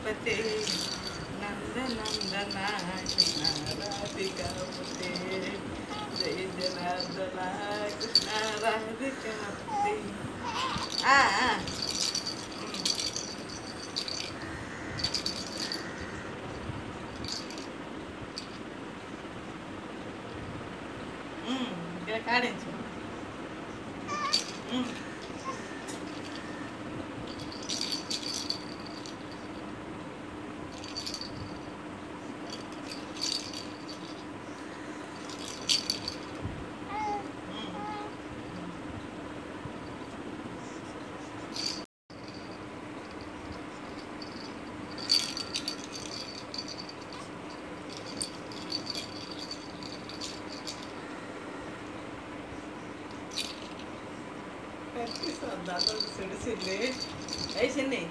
రాధికాపతే నందనందన కృష్ణ రాధికాపతే జయ జనార్దన కృష్ణ రాధికాపతే ఆ, ఆ. ఉమ్, ఇక్కడ కాడించు dá pra você decidir. É isso, Nenê.